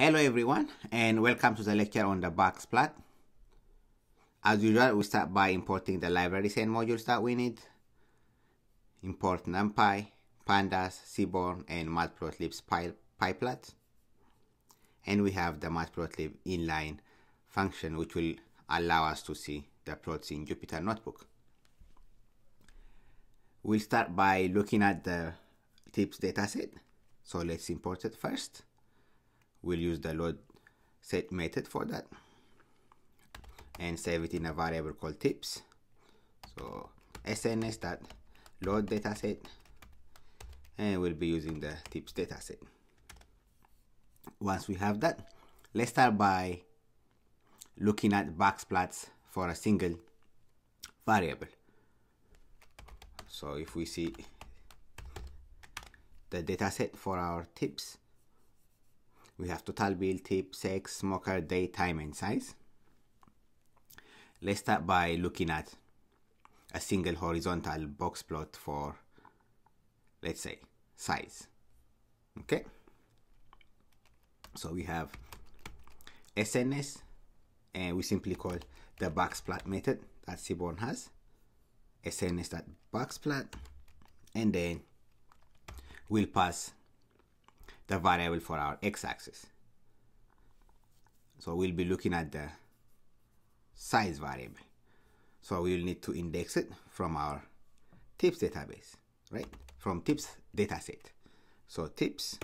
Hello everyone and welcome to the lecture on the box plot. As usual, we start by importing the libraries and modules that we need. Import NumPy, Pandas, Seaborn, and Matplotlib's pyplot. And we have the Matplotlib inline function which will allow us to see the plots in Jupyter Notebook. We'll start by looking at the tips dataset. So let's import it first. We'll use the load set method for that and save it in a variable called tips. So sns.load dataset and we'll be using the tips dataset. Once we have that, let's start by looking at box plots for a single variable. So if we see the dataset for our tips, we have total bill, tip, sex, smoker, day, time, and size. Let's start by looking at a single horizontal box plot for, let's say, size. Okay? So we have SNS, and we simply call the box plot method that Seaborn has. SNS.boxplot, and then we'll pass the variable for our x-axis. So we'll be looking at the size variable. So we'll need to index it from our tips database, right? From tips dataset. So tips,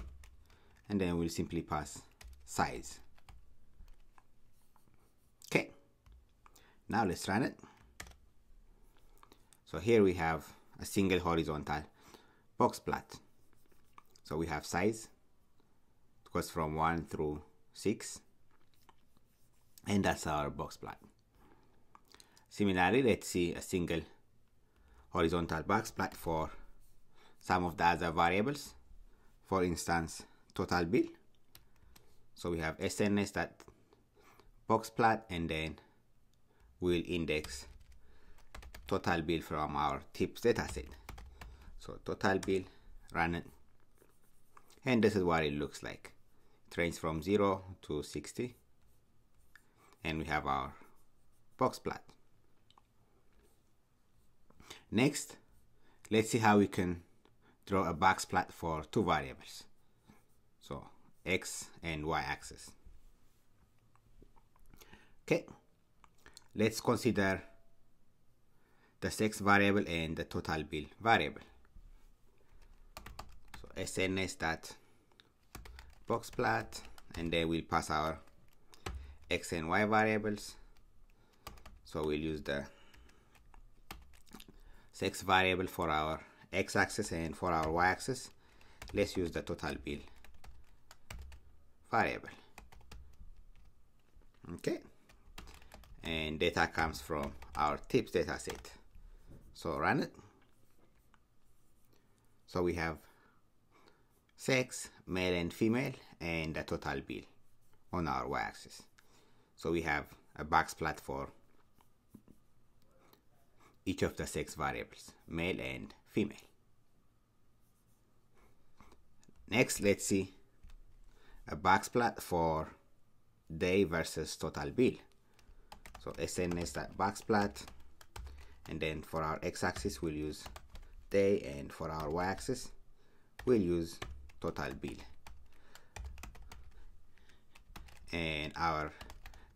and then we'll simply pass size. Okay. Now let's run it. So here we have a single horizontal box plot. So we have size, from 1 through 6, and that's our box plot. Similarly, let's see a single horizontal box plot for some of the other variables. For instance, total bill. So we have SNS that box plot and then we'll index total bill from our tips dataset. So total bill, run it. And this is what it looks like. It ranges from 0 to 60. And we have our box plot. Next, let's see how we can draw a box plot for two variables. So x and y axis. Okay, let's consider the sex variable and the total bill variable. So sns dot box plot and then we'll pass our x and y variables. So we'll use the sex variable for our x-axis and for our y-axis let's use the total bill variable. Okay. And data comes from our tips dataset so run it. So we have sex male and female and the total bill on our y-axis so we have a box plot for each of the sex variables, male and female. Next, let's see a box plot for day versus total bill. So SNS that box plot, and then for our x-axis we'll use day, and for our y-axis we'll use total bill. And our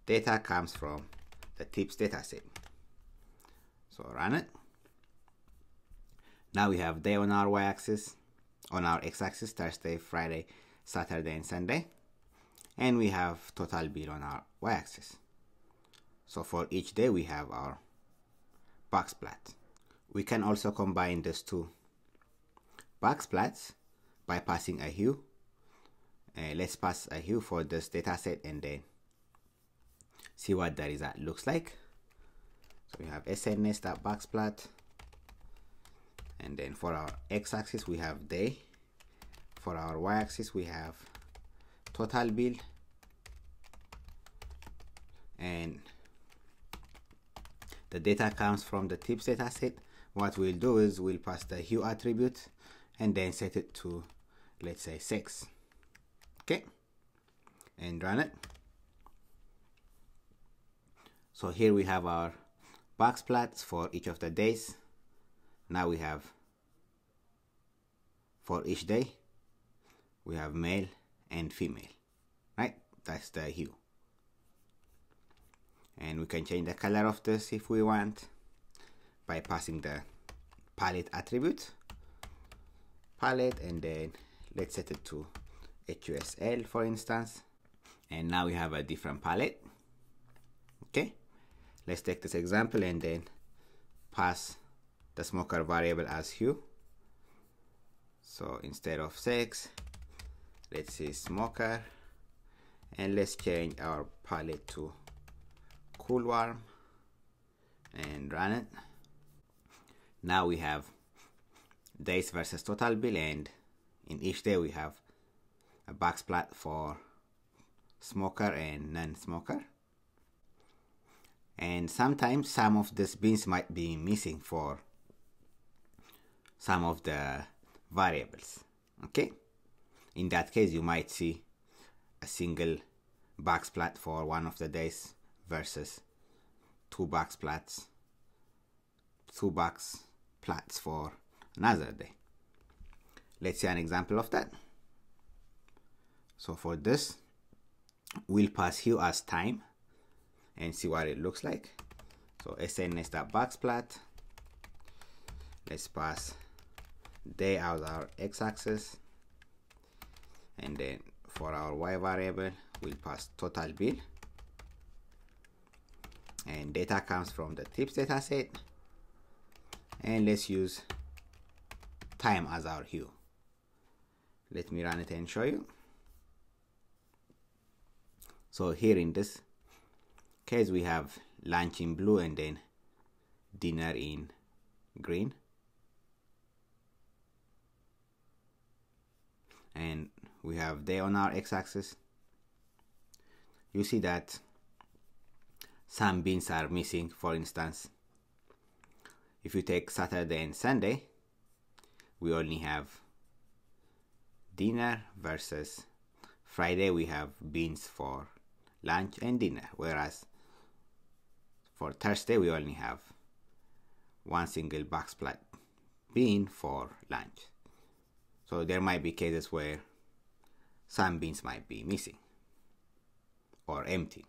data comes from the tips dataset. So run it. Now we have day on our y-axis, on our x-axis, Thursday, Friday, Saturday, and Sunday. And we have total bill on our y-axis. So for each day we have our box plot. We can also combine these two box plots by passing a hue. Uh, let's pass a hue for this dataset and then see what the result looks like. So we have sns.boxplot. And then for our x-axis, we have day. For our y-axis, we have total bill. And the data comes from the tips dataset. What we'll do is we'll pass the hue attribute and then set it to, let's say, 6. Okay. and run it so here we have our box plots for each of the days now we have for each day we have male and female right that's the hue and we can change the color of this if we want by passing the palette attribute palette and then let's set it to HUSL for instance. And now we have a different palette. Okay? Let's take this example and then pass the smoker variable as hue. So instead of 6 let's say smoker. And let's change our palette to cool warm and run it. Now we have days versus total bill and in each day we have a box plot for smoker and non-smoker. And sometimes some of these beans might be missing for some of the variables okay? In that case you might see a single box plot for one of the days versus two box plots two box plots for another day let's see an example of that. So for this we'll pass hue as time and see what it looks like. So sns.boxplot let's pass day as our x-axis and then for our y variable we'll pass total bill. And data comes from the tips dataset and let's use time as our hue let me run it and show you. So here in this case we have lunch in blue and then dinner in green. And we have day on our x-axis you see that some beans are missing for instance. If you take Saturday and Sunday we only have dinner versus Friday we have beans for lunch and dinner whereas for Thursday, we only have one single box plot bean for lunch. So there might be cases where some beans might be missing or empty.